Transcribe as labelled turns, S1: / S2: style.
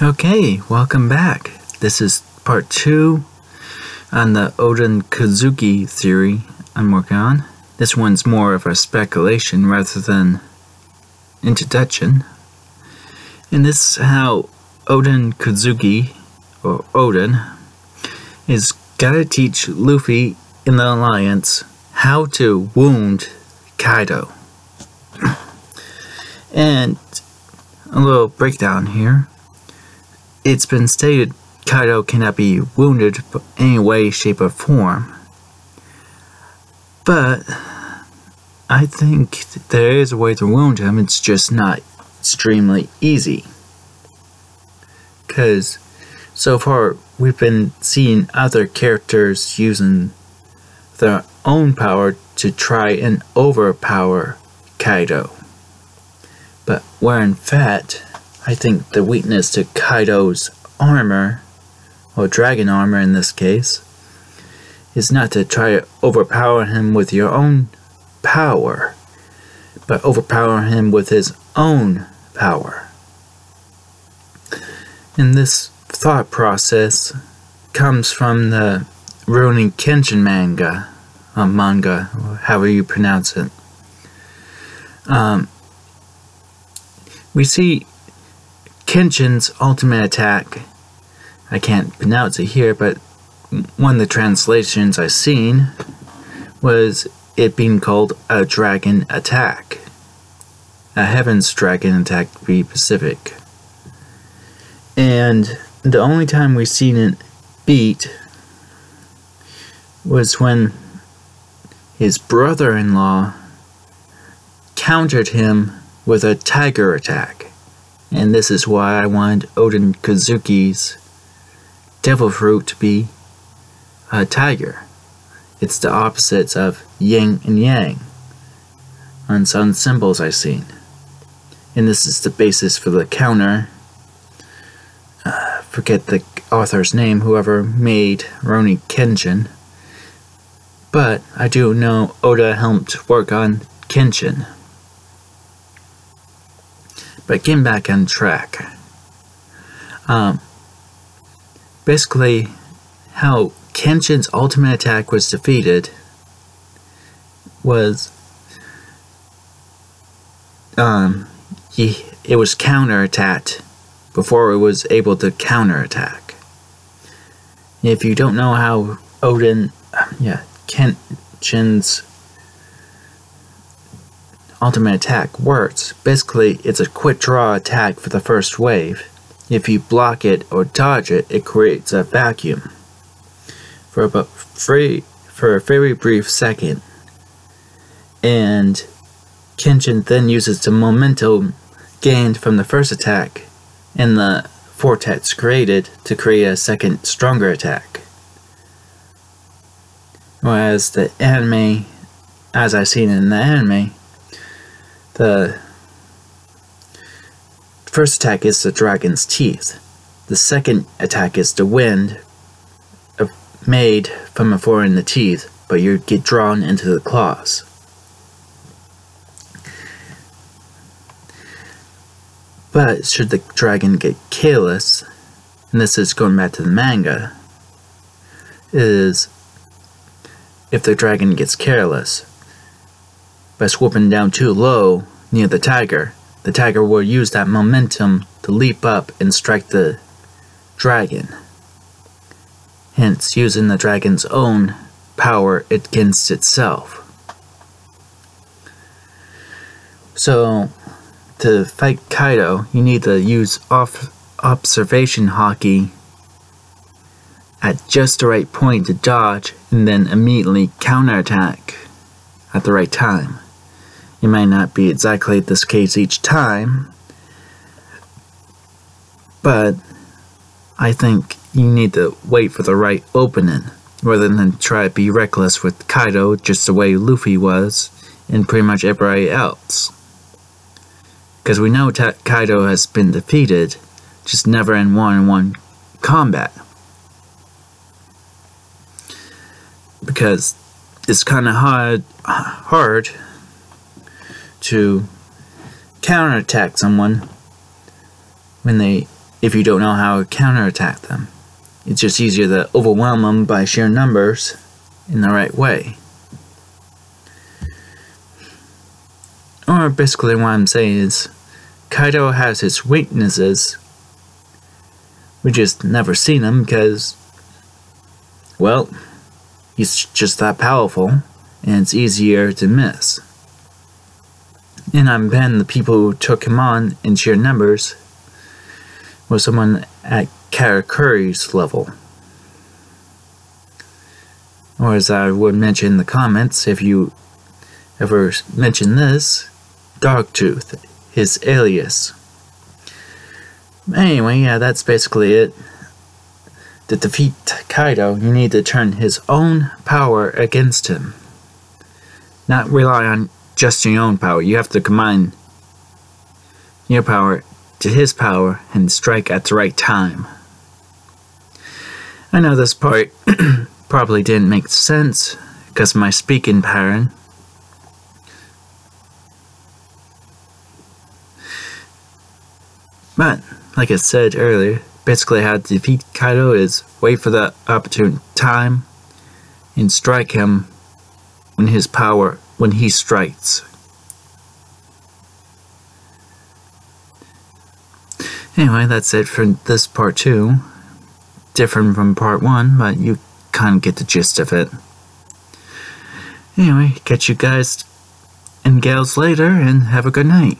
S1: Okay, welcome back. This is part two on the Odin Kozuki theory I'm working on. This one's more of a speculation rather than introduction. And this is how Odin Kozuki, or Odin, is gotta teach Luffy in the Alliance how to wound Kaido. And a little breakdown here. It's been stated Kaido cannot be wounded in any way, shape, or form. But I think there is a way to wound him, it's just not extremely easy. Because so far we've been seeing other characters using their own power to try and overpower Kaido. But where in fact, I think the weakness to Kaido's armor, or dragon armor in this case, is not to try to overpower him with your own power, but overpower him with his own power. And this thought process comes from the Rurouni Kenshin manga, uh, manga, however you pronounce it. Um, we see Kenshin's ultimate attack. I can't pronounce it here, but one of the translations I've seen was it being called a dragon attack. A heaven's dragon attack to be specific. And the only time we've seen it beat was when his brother in law countered him with a tiger attack. And this is why I want Odin Kozuki's devil fruit to be a tiger. It's the opposites of yin and yang on some symbols I've seen. And this is the basis for the counter. Uh, forget the author's name, whoever made Rurouni Kenshin. But I do know Oda helped work on Kenshin. But getting back on track. Um, basically, how Kenshin's ultimate attack was defeated was um, he, it was counterattacked before it was able to counterattack. If you don't know how Oden, yeah, Kenshin's ultimate attack works. Basically, it's a quick draw attack for the first wave. If you block it or dodge it, it creates a vacuum for about free for a very brief second. And Kenshin then uses the momentum gained from the first attack and the vortex created to create a second stronger attack. Whereas the anime, as I've seen in the anime, the first attack is the dragon's teeth. The second attack is the wind made from a four in the teeth, but you get drawn into the claws. But should the dragon get careless, and this is going back to the manga, is if the dragon gets careless, by swooping down too low near the tiger, the tiger will use that momentum to leap up and strike the dragon. Hence, using the dragon's own power against itself. So, to fight Kaido, you need to use off observation haki at just the right point to dodge and then immediately counterattack at the right time. It might not be exactly this case each time, but I think you need to wait for the right opening rather than try to be reckless with Kaido just the way Luffy was and pretty much everybody else. Because we know Ta Kaido has been defeated, just never in one-on-one -on -one combat. Because it's kind of hard, hard to counterattack someone when they if you don't know how to counterattack them. It's just easier to overwhelm them by sheer numbers in the right way. Or basically what I'm saying is, Kaido has his weaknesses. We just never seen them because, well, he's just that powerful and it's easier to miss. And I'm betting the people who took him on in sheer numbers was someone at Katakuri's level. Or as I would mention in the comments, if you ever mention this, Dogtooth, his alias. Anyway, yeah, that's basically it. To defeat Kaido, you need to turn his own power against him. Not rely on just your own power. You have to combine your power to his power and strike at the right time. I know this part probably didn't make sense because my speaking pattern. But, like I said earlier, basically how to defeat Kaido is wait for the opportune time and strike him when his power, when he strikes. Anyway, that's it for this part 2. Different from part 1, but you kind of get the gist of it. Anyway, catch you guys and gals later, and have a good night.